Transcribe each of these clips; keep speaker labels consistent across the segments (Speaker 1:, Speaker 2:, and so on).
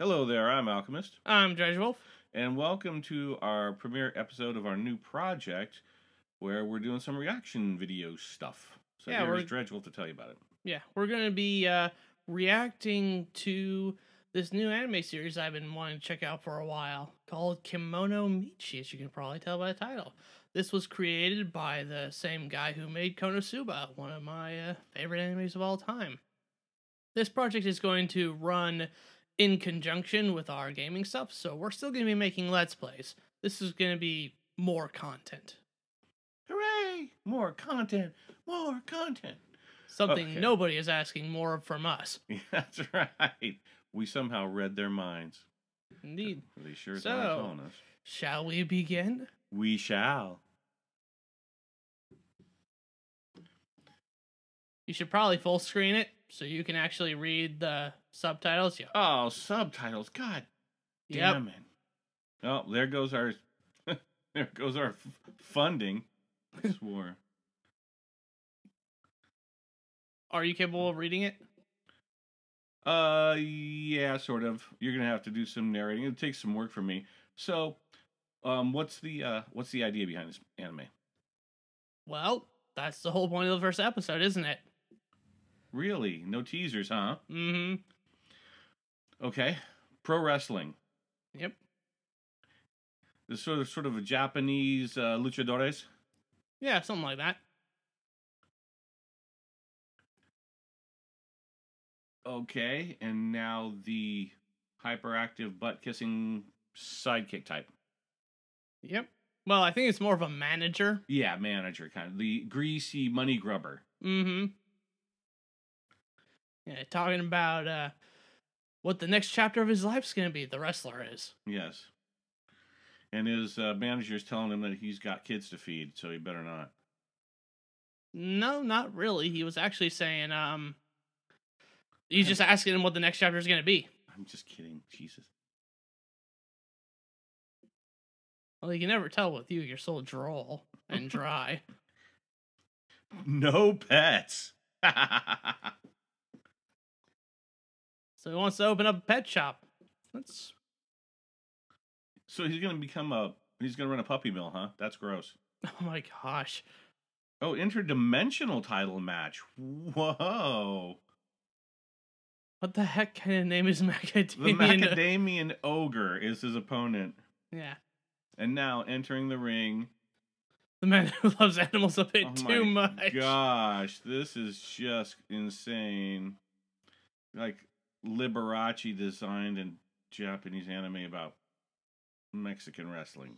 Speaker 1: Hello there, I'm Alchemist,
Speaker 2: I'm Dredgewolf.
Speaker 1: and welcome to our premiere episode of our new project where we're doing some reaction video stuff. So
Speaker 2: Yeah,
Speaker 1: here's Dredgewolf to tell you about it.
Speaker 2: Yeah, we're gonna be uh, reacting to this new anime series I've been wanting to check out for a while called Kemono Michi, as you can probably tell by the title. This was created by the same guy who made Konosuba, one of my uh, favorite animes of all time. This project is going to run in conjunction with our gaming stuff, so we're still going to be making Let's Plays. This is going to be more content.
Speaker 1: Hooray! More content! More content!
Speaker 2: Something
Speaker 1: Okay.
Speaker 2: nobody is asking more of from us.
Speaker 1: That's right. We somehow read their minds.
Speaker 2: Indeed.
Speaker 1: They sure
Speaker 2: So-
Speaker 1: telling us.
Speaker 2: Shall we begin?
Speaker 1: We shall.
Speaker 2: You should probably full screen it so you can actually read the subtitles. Yeah.
Speaker 1: Oh, subtitles. God
Speaker 2: Yep.
Speaker 1: damn it. Oh, there goes our there goes our f- funding. I swore.
Speaker 2: Are you capable of reading it?
Speaker 1: Uh, yeah, sort of. You're gonna have to do some narrating. It takes some work for me. So, um, what's the uh, what's the idea behind this anime?
Speaker 2: Well, that's the whole point of the first episode, isn't it?
Speaker 1: Really, no teasers, huh?
Speaker 2: Mm-hmm.
Speaker 1: Okay, pro wrestling.
Speaker 2: Yep.
Speaker 1: This sort of sort of a Japanese uh, luchadores.
Speaker 2: Yeah, something like that.
Speaker 1: Okay, and now the hyperactive butt kissing sidekick type.
Speaker 2: Yep. Well, I think it's more of a manager.
Speaker 1: Yeah, manager kind of the greasy money grubber.
Speaker 2: Mm-hmm. Yeah, talking about uh what the next chapter of his life's gonna be, the wrestler is.
Speaker 1: Yes. And his uh, manager's telling him that he's got kids to feed, so he better not.
Speaker 2: No, not really. He was actually saying, um he's just asking him what the next chapter is gonna be.
Speaker 1: I'm just kidding. Jesus.
Speaker 2: Well, you can never tell with you. You're so droll and dry.
Speaker 1: No pets.
Speaker 2: so he wants to open up a pet shop. That's
Speaker 1: so he's gonna become a he's gonna run a puppy mill, huh? That's gross.
Speaker 2: oh my gosh.
Speaker 1: Oh, interdimensional title match. Whoa.
Speaker 2: What the heck kind of name is
Speaker 1: The
Speaker 2: Macadamian?
Speaker 1: macadamian ogre is his opponent.
Speaker 2: yeah.
Speaker 1: And now entering the ring.
Speaker 2: The man who loves animals a bit
Speaker 1: Oh
Speaker 2: too
Speaker 1: my
Speaker 2: much.
Speaker 1: Gosh, this is just insane. Like Liberace designed a Japanese anime about Mexican wrestling.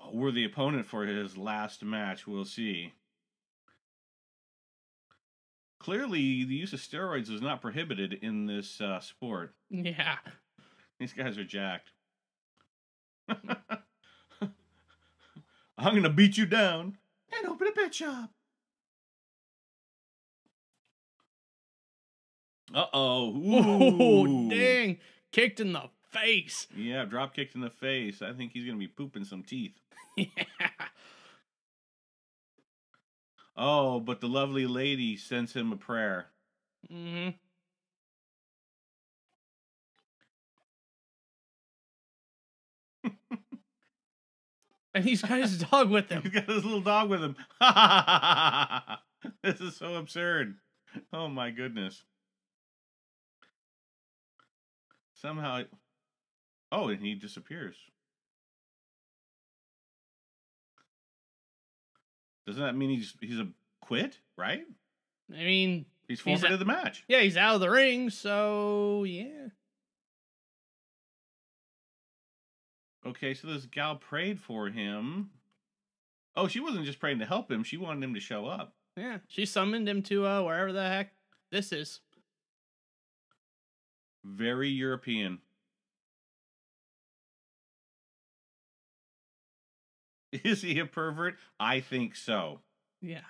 Speaker 1: A worthy opponent for his last match, we'll see. Clearly, the use of steroids is not prohibited in this uh, sport.
Speaker 2: Yeah.
Speaker 1: These guys are jacked. I'm gonna beat you down and open a pet shop. Uh oh.
Speaker 2: Dang. Kicked in the face.
Speaker 1: Yeah, drop kicked in the face. I think he's gonna be pooping some teeth.
Speaker 2: Yeah.
Speaker 1: Oh, but the lovely lady sends him a prayer.
Speaker 2: Mm hmm. and he's got his dog with him.
Speaker 1: He's got his little dog with him. this is so absurd. Oh my goodness. Somehow. Oh, and he disappears. Doesn't that mean he's he's a quit? Right?
Speaker 2: I mean,
Speaker 1: He's
Speaker 2: He's
Speaker 1: forfeited
Speaker 2: a-
Speaker 1: the match.
Speaker 2: yeah, he's out of the ring, so yeah.
Speaker 1: Okay, so this gal prayed for him. Oh, she wasn't just praying to help him; she wanted him to show up.
Speaker 2: Yeah, she summoned him to uh wherever the heck this is.
Speaker 1: Very European. Is he a pervert? I think so.
Speaker 2: Yeah.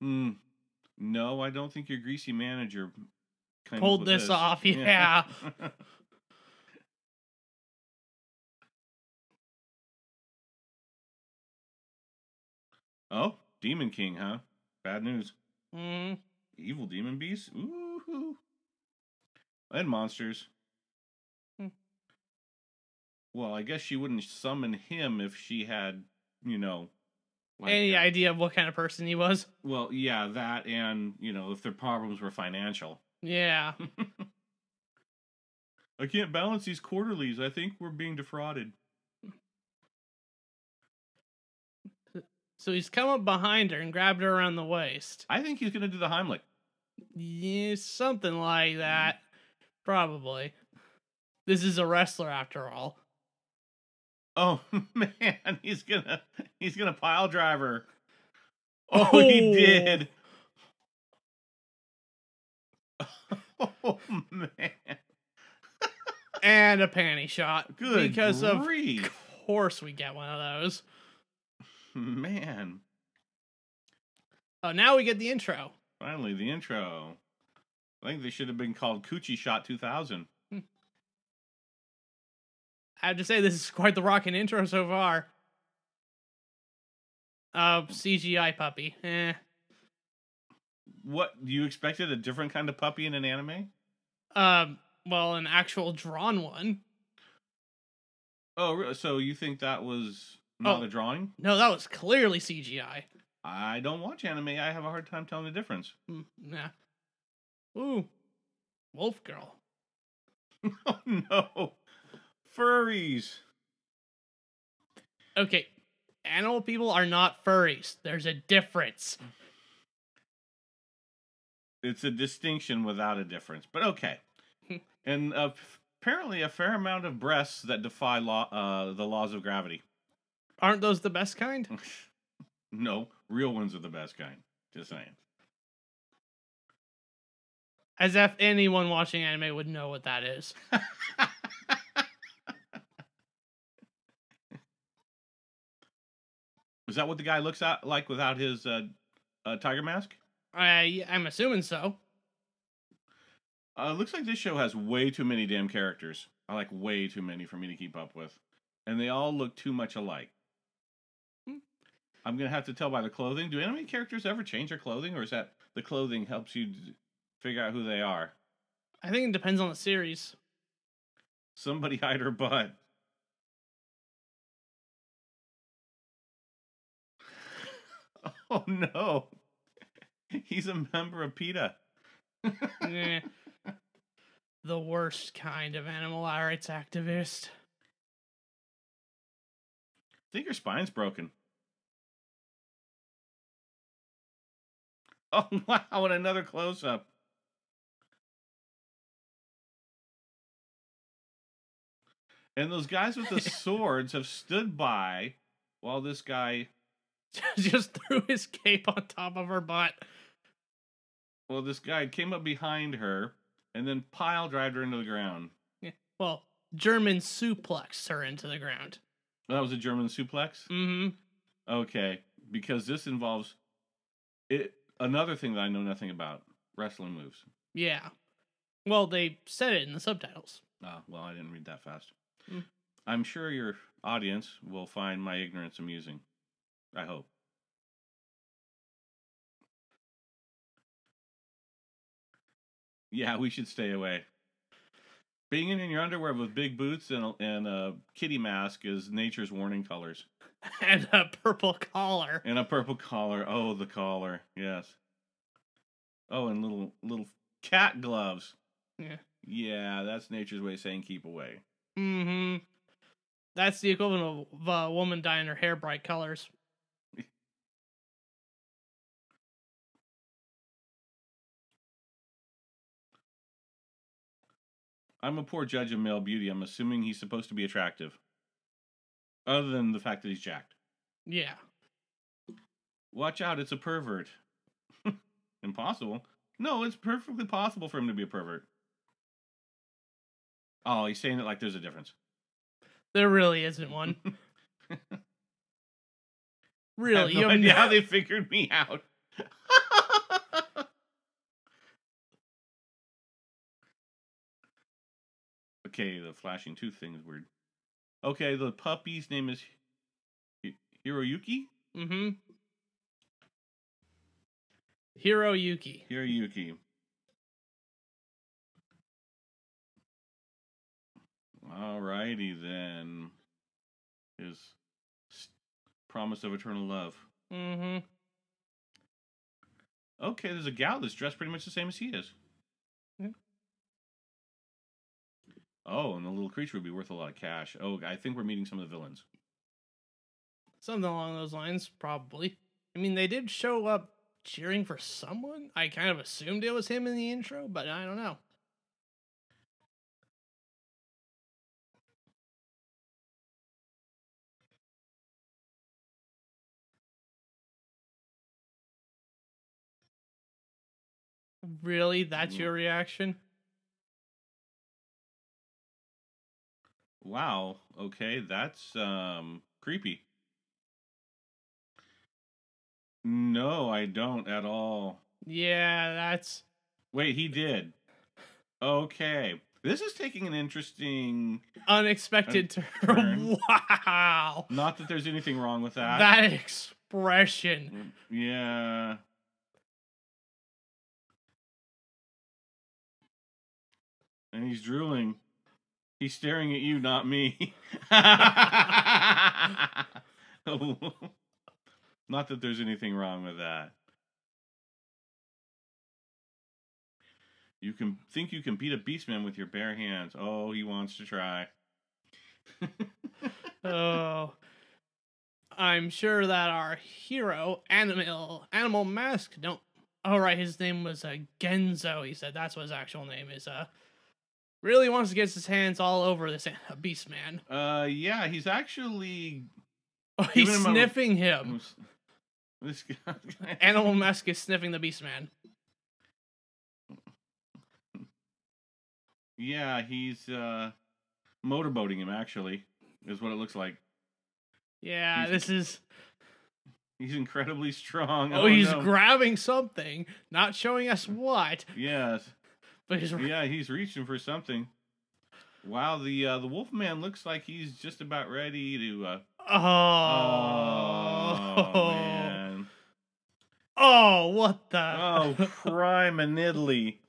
Speaker 1: Hmm. No, I don't think your greasy manager
Speaker 2: Pulled
Speaker 1: with
Speaker 2: this off, yeah.
Speaker 1: Oh, Demon King, huh? Bad news.
Speaker 2: Mm,
Speaker 1: Evil demon beasts? Ooh. And monsters.
Speaker 2: Hmm.
Speaker 1: Well, I guess she wouldn't summon him if she had, you know. like,
Speaker 2: Any
Speaker 1: uh,
Speaker 2: idea of what kind of person he was?
Speaker 1: Well, yeah, that and, you know, if their problems were financial.
Speaker 2: Yeah.
Speaker 1: I can't balance these quarterlies. I think we're being defrauded.
Speaker 2: So he's come up behind her and grabbed her around the waist.
Speaker 1: I think he's going to do the Heimlich.
Speaker 2: Yeah, something like mm. that. Probably. This is a wrestler after all.
Speaker 1: Oh man, he's gonna he's gonna pile driver. Oh, he
Speaker 2: Oh.
Speaker 1: did. Oh man,
Speaker 2: And a panty shot.
Speaker 1: good
Speaker 2: Because of course we get one of those.
Speaker 1: man.
Speaker 2: Oh, now we get the intro.
Speaker 1: Finally, the intro. I think they should have been called Coochie Shot 2000.
Speaker 2: I have to say this is quite the rocking intro so far. Uh, CGI puppy. Eh.
Speaker 1: What you expected a different kind of puppy in an anime?
Speaker 2: Um, well, an actual drawn one.
Speaker 1: Oh, so you think that was not
Speaker 2: Oh.
Speaker 1: a drawing?
Speaker 2: No, that was clearly CGI.
Speaker 1: I don't watch anime. I have a hard time telling the difference.
Speaker 2: Mm, yeah. Ooh, wolf girl.
Speaker 1: oh no, furries.
Speaker 2: Okay, animal people are not furries. There's a difference.
Speaker 1: It's a distinction without a difference, but okay. and uh, apparently, a fair amount of breasts that defy law, uh, the laws of gravity.
Speaker 2: Aren't those the best kind?
Speaker 1: no, real ones are the best kind. Just saying.
Speaker 2: As if anyone watching anime would know what that is.
Speaker 1: Is that what the guy looks at like without his uh, uh, tiger mask?
Speaker 2: I I'm assuming so.
Speaker 1: Uh, looks like this show has way too many damn characters. I like way too many for me to keep up with, and they all look too much alike. I'm gonna have to tell by the clothing. Do anime characters ever change their clothing, or is that the clothing helps you figure out who they are?
Speaker 2: I think it depends on the series.
Speaker 1: Somebody hide her butt. Oh no, he's a member of PETA.
Speaker 2: The worst kind of animal rights activist.
Speaker 1: think her spine's broken. Oh wow, and another close up. And those guys with the swords have stood by while this guy
Speaker 2: Just threw his cape on top of her butt.
Speaker 1: well, this guy came up behind her and then pile drived her into the ground. Yeah.
Speaker 2: Well, German suplexed her into the ground.
Speaker 1: That was a German suplex?
Speaker 2: Mm-hmm.
Speaker 1: Okay, because this involves it another thing that I know nothing about, wrestling moves.
Speaker 2: Yeah. Well, they said it in the subtitles.
Speaker 1: Ah, well, I didn't read that fast.
Speaker 2: Mm.
Speaker 1: I'm sure your audience will find my ignorance amusing. I hope. Yeah, we should stay away. Being in your underwear with big boots and a, and a kitty mask is nature's warning colors.
Speaker 2: and a purple collar.
Speaker 1: And a purple collar. Oh, the collar. Yes. Oh, and little little cat gloves.
Speaker 2: Yeah.
Speaker 1: Yeah, that's nature's way of saying keep away.
Speaker 2: Mm-hmm. That's the equivalent of a woman dyeing her hair bright colors.
Speaker 1: I'm a poor judge of male beauty. I'm assuming he's supposed to be attractive. Other than the fact that he's jacked.
Speaker 2: Yeah.
Speaker 1: Watch out, it's a pervert. Impossible. No, it's perfectly possible for him to be a pervert. Oh, he's saying it like there's a difference.
Speaker 2: There really isn't one. Really,
Speaker 1: no
Speaker 2: you have
Speaker 1: idea
Speaker 2: no-
Speaker 1: how they figured me out. okay, the flashing tooth thing is weird. Okay, the puppy's name is Hi- Hiroyuki.
Speaker 2: Mm-hmm. Hiroyuki.
Speaker 1: Hiroyuki. Alrighty then. His promise of eternal love.
Speaker 2: Mm-hmm.
Speaker 1: Okay, there's a gal that's dressed pretty much the same as he is.
Speaker 2: Yeah.
Speaker 1: Oh, and the little creature would be worth a lot of cash. Oh, I think we're meeting some of the villains.
Speaker 2: Something along those lines, probably. I mean, they did show up cheering for someone. I kind of assumed it was him in the intro, but I don't know. Really? That's
Speaker 1: Mm.
Speaker 2: your reaction?
Speaker 1: Wow. Okay, that's um creepy. No, I don't at all.
Speaker 2: Yeah, that's
Speaker 1: Wait, he did. Okay. This is taking an interesting
Speaker 2: unexpected
Speaker 1: turn.
Speaker 2: turn. Wow.
Speaker 1: not that there's anything wrong with that.
Speaker 2: That expression.
Speaker 1: Yeah. And he's drooling. He's staring at you, not me. not that there's anything wrong with that. You can think you can beat a beastman with your bare hands. Oh, he wants to try.
Speaker 2: Oh. I'm sure that our hero, Animal Animal Mask, don't Oh right, his name was uh, Genzo, he said that's what his actual name is. Uh really wants to get his hands all over this beast man.
Speaker 1: Uh, yeah, he's actually
Speaker 2: Oh, he's
Speaker 1: him a-
Speaker 2: sniffing him.
Speaker 1: this guy.
Speaker 2: Animal Mask is sniffing the beast man.
Speaker 1: Yeah, he's uh motorboating him actually, is what it looks like.
Speaker 2: Yeah,
Speaker 1: He's-
Speaker 2: this is
Speaker 1: He's incredibly strong.
Speaker 2: Oh, he's
Speaker 1: no.
Speaker 2: grabbing something, not showing us what,
Speaker 1: Yes.
Speaker 2: But he's
Speaker 1: Yeah, he's reaching for something. Wow, the uh the Wolfman looks like he's just about ready to uh
Speaker 2: Oh,
Speaker 1: Oh man.
Speaker 2: Oh, what the?
Speaker 1: Oh, crime in Italy.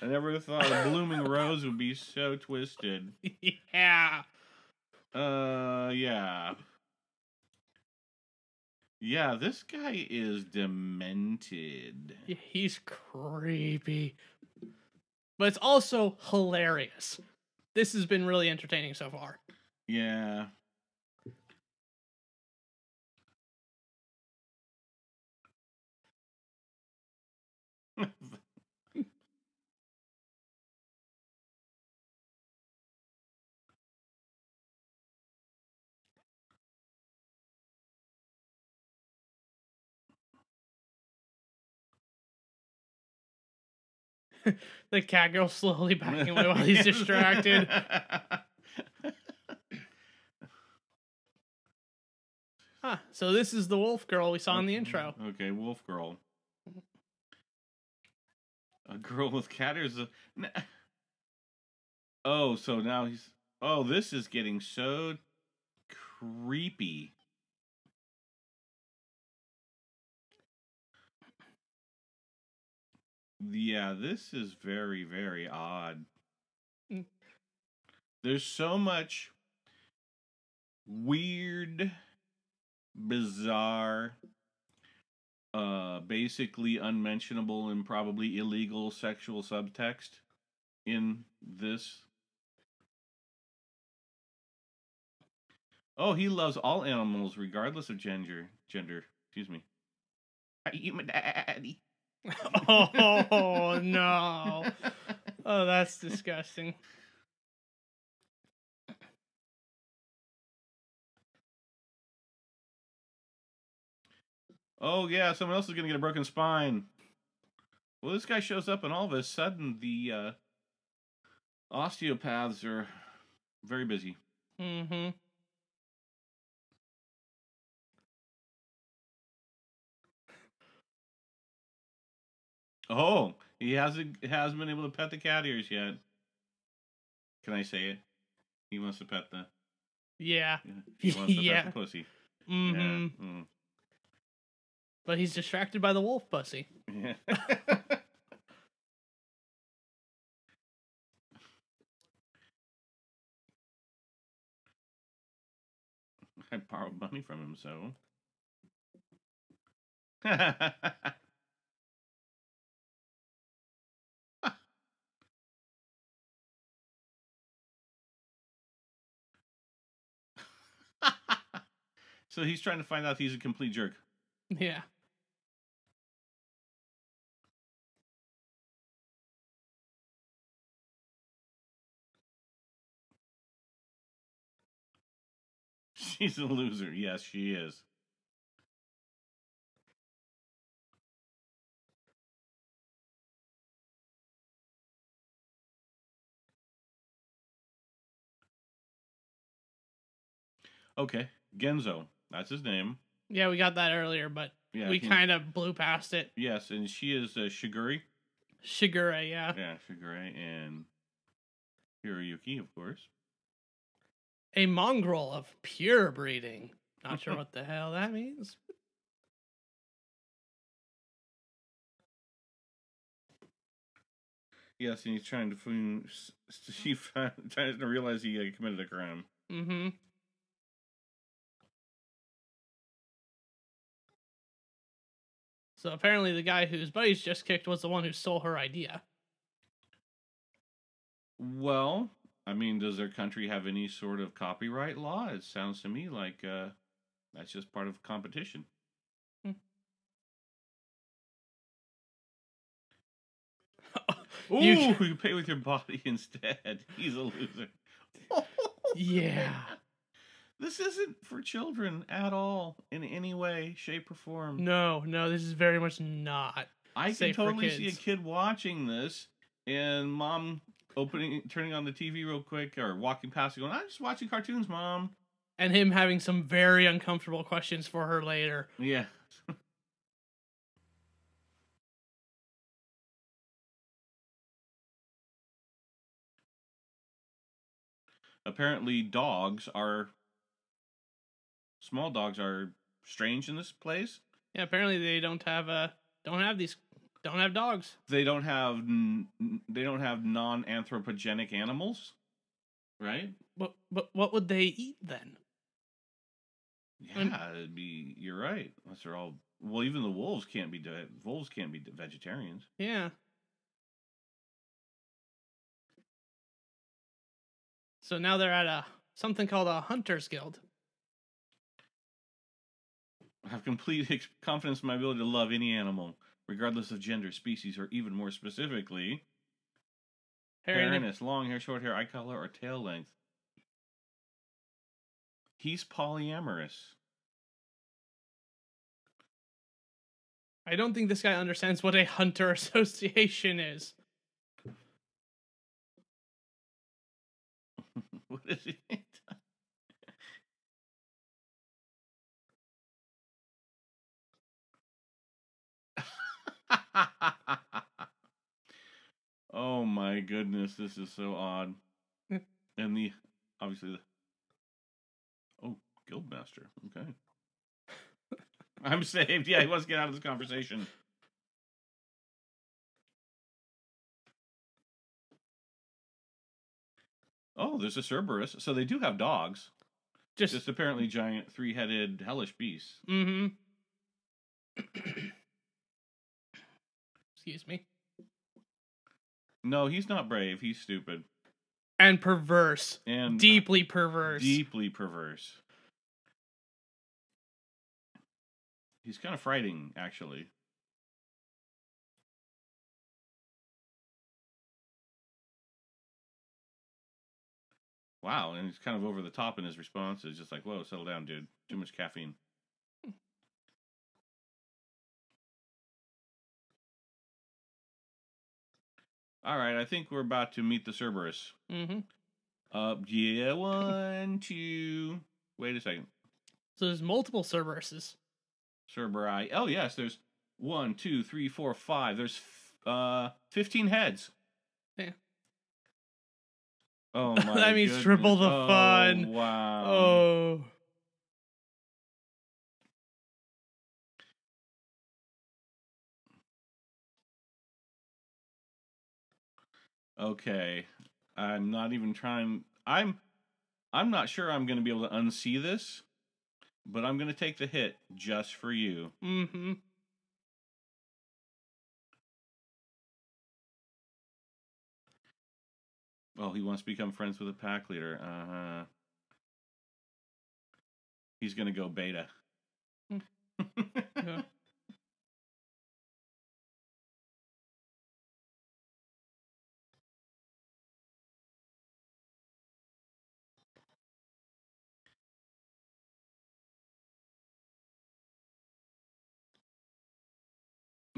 Speaker 1: I never thought a blooming rose would be so twisted.
Speaker 2: yeah.
Speaker 1: Uh, yeah. Yeah, this guy is demented.
Speaker 2: Yeah, He's creepy. But it's also hilarious. This has been really entertaining so far.
Speaker 1: Yeah.
Speaker 2: The cat girl slowly backing away while he's distracted. Huh. So this is the wolf girl we saw in the intro.
Speaker 1: Okay, Wolf Girl. A girl with cat ears. Oh, so now he's. Oh, this is getting so creepy. Yeah, this is very, very odd.
Speaker 2: Mm.
Speaker 1: There's so much weird, bizarre, uh, basically unmentionable and probably illegal sexual subtext in this. Oh, he loves all animals regardless of gender. Gender, excuse me. I eat my daddy.
Speaker 2: Oh no. Oh, that's disgusting.
Speaker 1: Oh yeah, someone else is gonna get a broken spine. Well, this guy shows up, and all of a sudden, the uh, osteopaths are very busy.
Speaker 2: Mm-hmm.
Speaker 1: Oh, he hasn't hasn't been able to pet the cat ears yet. Can I say it? He wants to pet the.
Speaker 2: Yeah.
Speaker 1: Yeah, he wants to
Speaker 2: Yeah.
Speaker 1: pet the pussy.
Speaker 2: Mm-hmm.
Speaker 1: Yeah. mm.
Speaker 2: But he's distracted by the wolf pussy.
Speaker 1: Yeah. I borrowed money from him, so. so he's trying to find out if he's a complete jerk.
Speaker 2: Yeah.
Speaker 1: She's a loser. Yes, she is. Okay, Genzo. That's his name.
Speaker 2: Yeah, we got that earlier, but
Speaker 1: Yeah.
Speaker 2: we kind of blew past it.
Speaker 1: Yes, and she is uh, Shiguri.
Speaker 2: Shigure, yeah.
Speaker 1: Yeah, Shigure and Hiroyuki, of course.
Speaker 2: A mongrel of pure breeding. Not sure what the hell that means.
Speaker 1: Yes, and he's trying to find. She trying to realize he uh, committed a crime.
Speaker 2: Mm-hmm. So apparently the guy whose buddies just kicked was the one who stole her idea.
Speaker 1: Well, I mean, does their country have any sort of copyright law? It sounds to me like uh, that's just part of competition. Ooh,
Speaker 2: You-
Speaker 1: you pay with your body instead. He's a loser.
Speaker 2: Yeah.
Speaker 1: This isn't for children at all in any way, shape, or form.
Speaker 2: No, no, this is very much not.
Speaker 1: I can totally see a kid watching this and mom opening, turning on the TV real quick or walking past and going, I'm just watching cartoons, mom.
Speaker 2: And him having some very uncomfortable questions for her later.
Speaker 1: Yeah. Apparently, dogs are small dogs are strange in this place.
Speaker 2: Yeah, apparently they don't have uh don't have these don't have dogs.
Speaker 1: They don't have they don't have non-anthropogenic animals, right?
Speaker 2: But but what would they eat then?
Speaker 1: Yeah, it'd be. You're right. Unless they're all well, even the wolves can't be di- wolves can't be vegetarians.
Speaker 2: Yeah. So now they're at a something called a hunters guild.
Speaker 1: I have complete confidence in my ability to love any animal, regardless of gender, species, or even more specifically, hairiness, long hair, short hair, eye color, or tail length. He's polyamorous.
Speaker 2: I don't think this guy understands what a hunter association is.
Speaker 1: what is he? oh my goodness, this is so odd. and the obviously the oh guildmaster. Okay, I'm saved. Yeah, he wants to get out of this conversation. Oh, there's a Cerberus. So they do have dogs.
Speaker 2: Just,
Speaker 1: Just apparently giant three-headed hellish beasts.
Speaker 2: mm-hmm. Excuse me.
Speaker 1: No, he's not brave. He's stupid
Speaker 2: And perverse.
Speaker 1: and
Speaker 2: Deeply perverse.
Speaker 1: deeply perverse. He's kind of frightening, actually. Wow, and he's kind of over the top in his response. responses, just like, "Whoa, settle down, dude. Too much caffeine." All right, I think we're about to meet the Cerberus.
Speaker 2: Mm-hmm.
Speaker 1: Uh, yeah, one, two. Wait a second.
Speaker 2: So there's multiple Cerberuses.
Speaker 1: Cerberi. Oh yes, there's one, two, three, four, five. There's f- uh fifteen heads.
Speaker 2: Yeah.
Speaker 1: Oh my!
Speaker 2: That means
Speaker 1: goodness.
Speaker 2: triple the
Speaker 1: Oh,
Speaker 2: fun.
Speaker 1: Wow.
Speaker 2: oh.
Speaker 1: Okay. I'm not even trying I'm I'm not sure I'm going to be able to unsee this, but I'm going to take the hit just for you.
Speaker 2: Mm-hmm.
Speaker 1: Oh, he wants to become friends with a pack leader. Uh-huh. He's going to go beta.
Speaker 2: Yeah.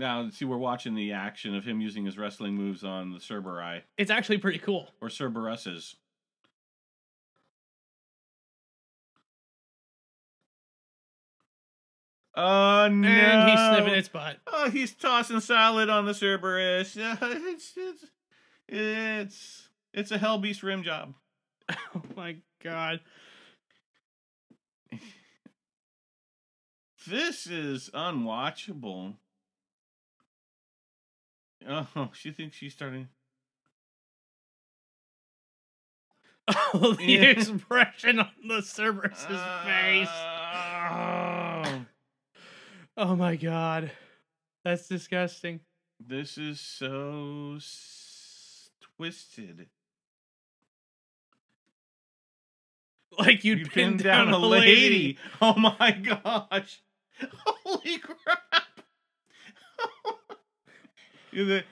Speaker 1: Now, see, we're watching the action of him using his wrestling moves on the Cerberus
Speaker 2: It's actually pretty cool.
Speaker 1: or Cerberuses. Oh uh, no!
Speaker 2: And he's sniffing its butt.
Speaker 1: Oh, he's tossing salad on the Cerberus. It's it's it's it's a hell beast rim job.
Speaker 2: Oh my god.
Speaker 1: This is unwatchable. Oh, she thinks she's starting.
Speaker 2: Oh, the
Speaker 1: Yeah.
Speaker 2: expression on the Cerberus's face.
Speaker 1: Uh,
Speaker 2: oh, my god. That's disgusting.
Speaker 1: this is so s- twisted.
Speaker 2: Like you'd
Speaker 1: you
Speaker 2: pin
Speaker 1: pinned down, a lady. Oh my gosh! Holy crap!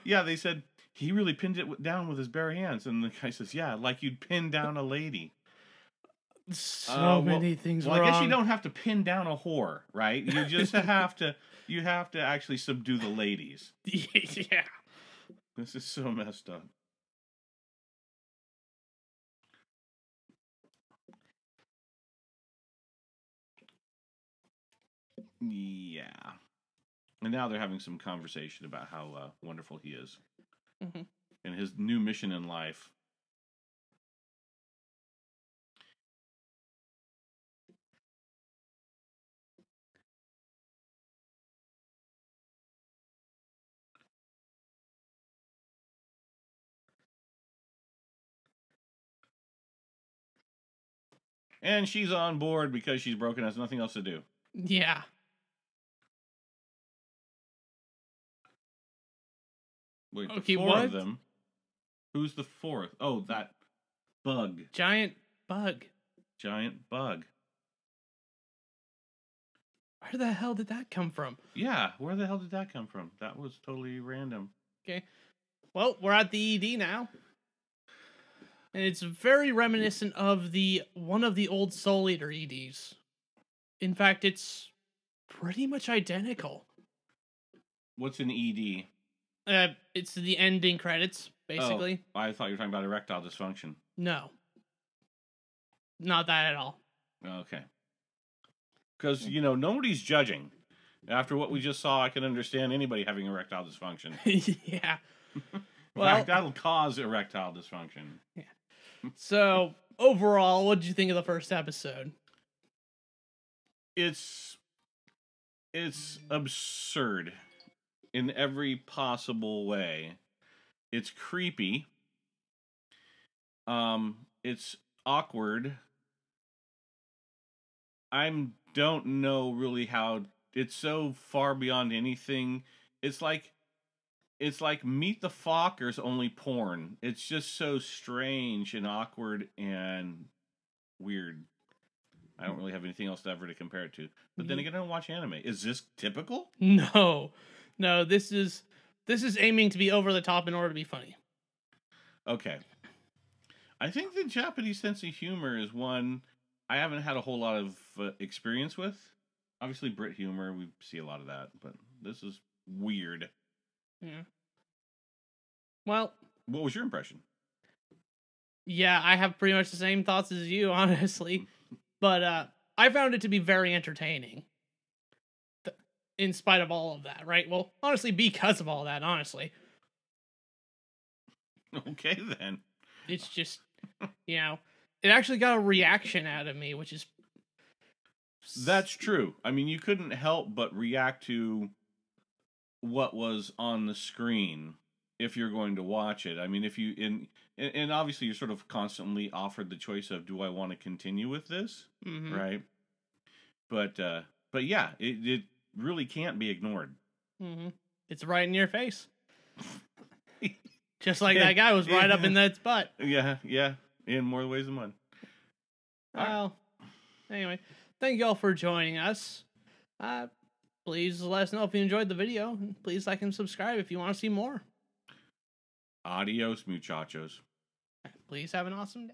Speaker 1: Yeah, they said he really pinned it down with his bare hands, and the guy says, "Yeah, like you'd pin down a lady."
Speaker 2: So
Speaker 1: Uh, well-
Speaker 2: many things
Speaker 1: Well,
Speaker 2: wrong.
Speaker 1: I guess you don't have to pin down a whore, right? You just have to. You have to actually subdue the ladies.
Speaker 2: yeah.
Speaker 1: This is so messed up. Yeah. And now they're having some conversation about how uh, wonderful he is
Speaker 2: Mhm.
Speaker 1: and his new mission in life. And she's on board because she's broken, has nothing else to do.
Speaker 2: Yeah.
Speaker 1: Wait, the four
Speaker 2: what?
Speaker 1: of them. Who's the fourth? Oh, that bug,
Speaker 2: Giant bug.
Speaker 1: giant bug.
Speaker 2: Where the hell did that come from?
Speaker 1: Yeah, where the hell did that come from? That was totally random. Okay.
Speaker 2: Well, we're at the ED now. And it's very reminiscent of the one of the old Soul Eater EDs. In fact, it's pretty much identical.
Speaker 1: What's an ED?
Speaker 2: Uh, it's the ending credits, basically.
Speaker 1: Oh, I thought you were talking about erectile dysfunction.
Speaker 2: No. Not that at all.
Speaker 1: Okay. Because, you know, nobody's judging. After what we just saw, I can understand anybody having erectile dysfunction.
Speaker 2: yeah. Well-
Speaker 1: fact, that'll cause erectile dysfunction. Yeah.
Speaker 2: So, overall, what did you think of the first episode?
Speaker 1: It's it's absurd in every possible way. It's creepy. Um, it's awkward. I don't know really how it's so far beyond anything. It's like it's like Meet the Fockers only porn. It's just so strange and awkward and weird. I don't really have anything else to ever to compare it to. But then again, I don't watch anime. Is this typical?
Speaker 2: No. No, this is this is aiming to be over the top in order to be funny.
Speaker 1: Okay. I think the Japanese sense of humor is one I haven't had a whole lot of uh, experience with. Obviously, Brit humor, we see a lot of that, but this is weird.
Speaker 2: Yeah. Well,
Speaker 1: What was your impression?
Speaker 2: yeah, I have pretty much the same thoughts as you, honestly. But uh I found it to be very entertaining. In spite of all of that, right? Well, honestly, because of all that, honestly.
Speaker 1: Okay, then.
Speaker 2: It's just, you know, it actually got a reaction out of me, which is
Speaker 1: That's true. I mean, you couldn't help but react to what was on the screen. if you're going to watch it. I mean, if you in and, obviously you're sort of constantly offered the choice of do I want to continue with this,
Speaker 2: Mhm.
Speaker 1: right? But uh but yeah, it it really can't be ignored.
Speaker 2: hmm It's right in your face. Just like that guy was right up in that butt.
Speaker 1: Yeah, yeah, in more ways than one. All right.
Speaker 2: Well, anyway, thank you all for joining us. Uh, please let us know if you enjoyed the video. Please like and subscribe if you want to see more.
Speaker 1: Adios, muchachos.
Speaker 2: Please have an awesome day.